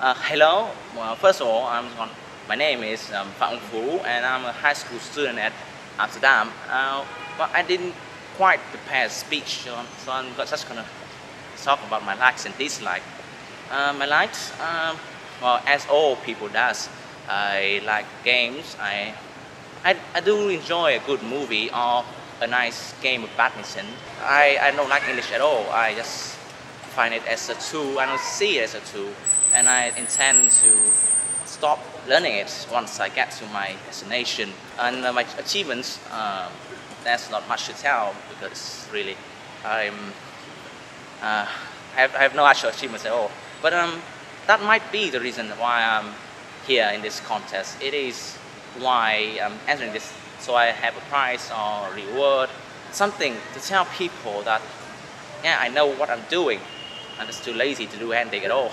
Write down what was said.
Uh, hello. Well, first of all, I'm my name is um, Phạm Phú, and I'm a high school student at Amsterdam. Uh, but I didn't quite prepare a speech, so, so I'm just gonna talk about my likes and dislikes. Uh, my likes, um, well, as all people does, I like games. I, I, I do enjoy a good movie or a nice game of badminton. I, I don't like English at all. I just find it as a tool. I don't see it as a tool, and I intend to stop learning it once I get to my destination. And uh, my achievements, um, there's not much to tell because really I'm uh, I, have, I have no actual achievements at all. But um, that might be the reason why I'm here in this contest. It is why I'm entering this, so I have a prize or reward, something to tell people that, yeah, I know what I'm doing. I'm just too lazy to do anything at all.